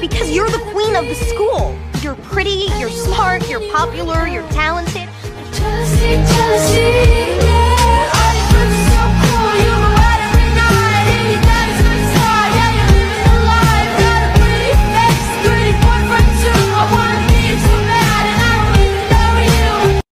Because you're the queen of the school. You're pretty, you're smart, you're popular, you're talented.